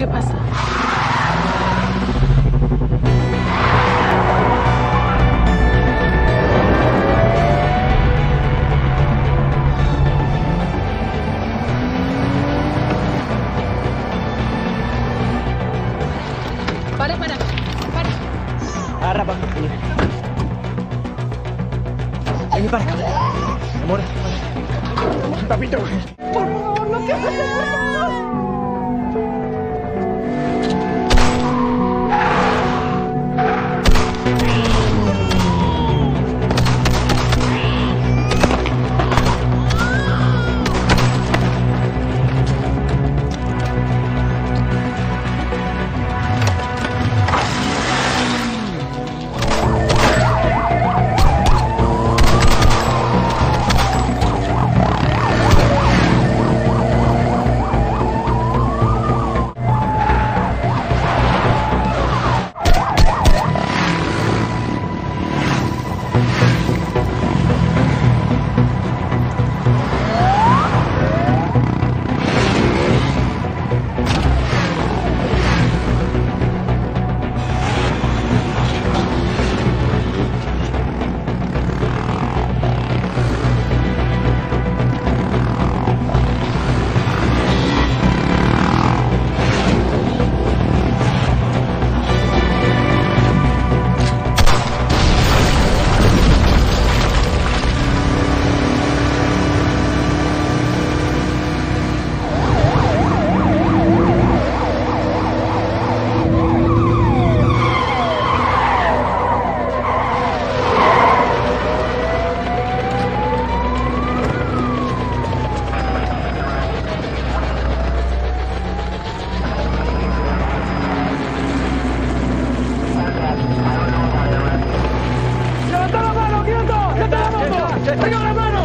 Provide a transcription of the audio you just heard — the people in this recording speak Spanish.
¿Qué pasa? Para, para, para. Agarra, pa. Vení para acá. Amor. Papito. ¡Venga la mano!